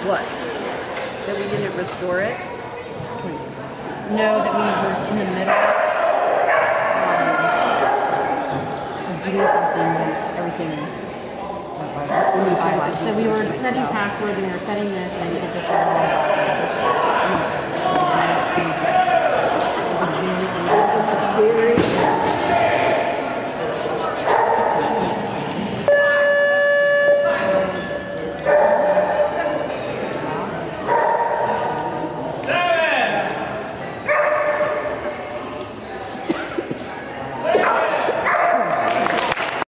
What? That we didn't restore it? No, that we were in the middle of doing something when everything. So we were setting passwords and we were setting this and it just went.